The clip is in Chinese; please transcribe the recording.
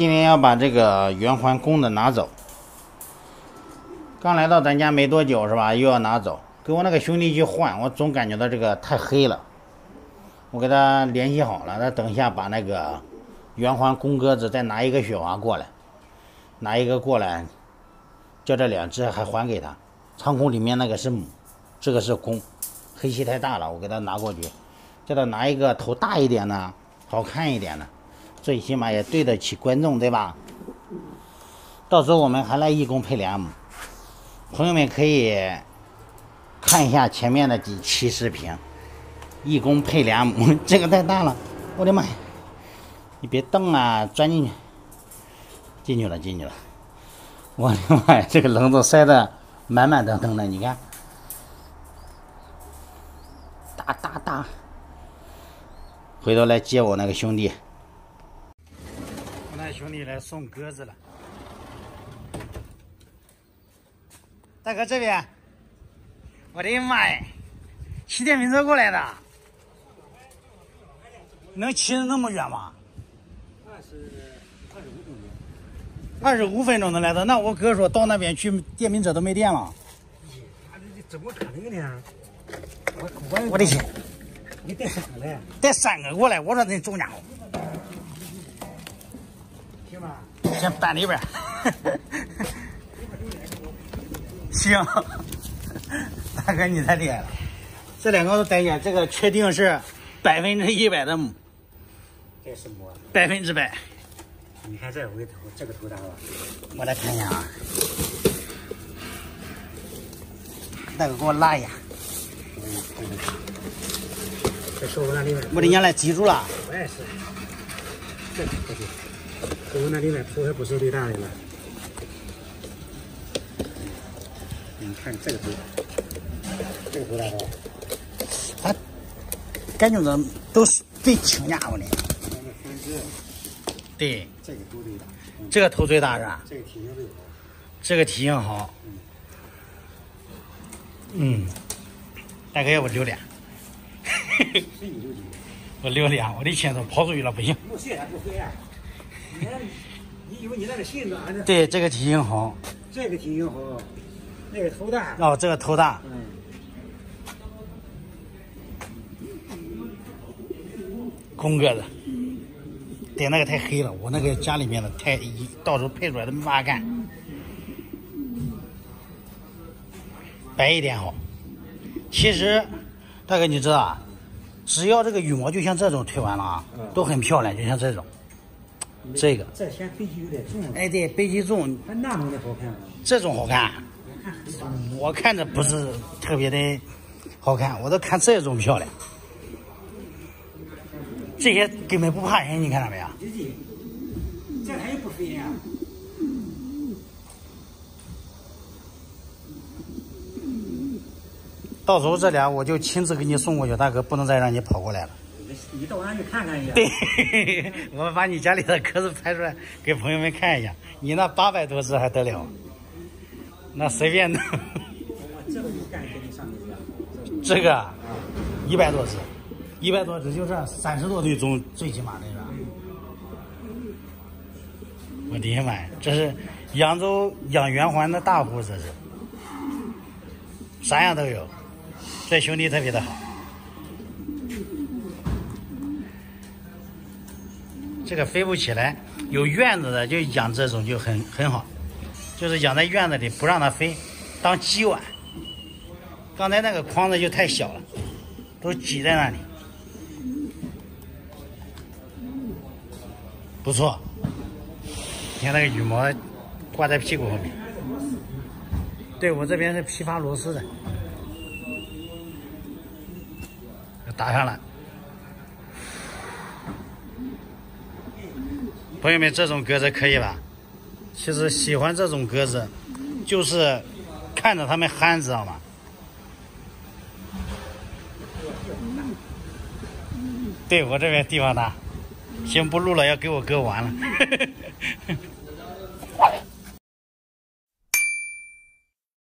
今天要把这个圆环公的拿走。刚来到咱家没多久是吧？又要拿走，给我那个兄弟去换。我总感觉到这个太黑了。我给他联系好了，他等一下把那个圆环公鸽子再拿一个雪娃过来，拿一个过来，叫这两只还还给他。仓库里面那个是母，这个是公，黑气太大了，我给他拿过去，叫他拿一个头大一点的，好看一点的，最起码也对得起观众，对吧？到时候我们还来一公配两母。朋友们可以看一下前面的几期视频，一公配两母，这个太大了，我的妈呀！你别动啊，钻进去，进去了，进去了，我的妈呀，这个笼子塞的满满当当的，你看，大大大，回头来接我那个兄弟，兄弟来送鸽子了。大哥这边，我的妈呀，骑电瓶车过来的，能骑那么远吗？二十二十五分钟。二十五分钟能来到？那我哥说到那边去，电瓶车都没电了。你怎么可能呢？我我的天！你带三个来？带三个过来，我说那中家伙。先搬里边。行，大哥你太厉害了，这两个都带眼，这个确定是百分之一百的母，这是母，百分之百。你看这回头，这个头大吧？我来看一下啊，大哥给我拉一下。这手那里面，我的娘嘞，记住了。我也是，这不行，手那里面头还不是最大的了。你看这个头，这个头大不？它感觉到都是最轻呀，我的。对，这个头最大。这个头最大是吧？这个体型最好。这个体型好。嗯。大哥要不留脸？我留脸，我的天都跑出去了，不行。不谢不会啊。你你以为你那个性子？对，这个体型好。这个体型好。那个头大哦，这个头大。嗯。公鸽子，对，那个太黑了，我那个家里面的太一到时候配出来都没法干。白一点好。其实，大哥你知道啊，只要这个羽毛就像这种推完了啊，都很漂亮，就像这种。这个。这显背脊有点重。哎，对，背脊重。它那种的好看吗？这种好看。我看着不是特别的好看，我都看这种漂亮。这些根本不怕人，你看到没有？这还不飞呀？到时候这俩我就亲自给你送过去，大哥不能再让你跑过来了。你到俺去看看去。对，我们把你家里的鸽子拍出来给朋友们看一下，你那八百多只还得了？那随便的。这个一百多只，一百多只就是三十多对总最起码的是吧？我的妈呀，这是扬州养圆环的大户，这是啥样都有，这兄弟特别的好。这个飞不起来，有院子的就养这种就很很好。就是养在院子里，不让它飞，当鸡玩。刚才那个筐子就太小了，都挤在那里。不错，你看那个羽毛挂在屁股后面。对我这边是批发螺丝的，打上了。朋友们，这种鸽子可以吧？其实喜欢这种鸽子，就是看着它们憨，知道吗？对我这边地方大，先不录了，要给我哥玩了。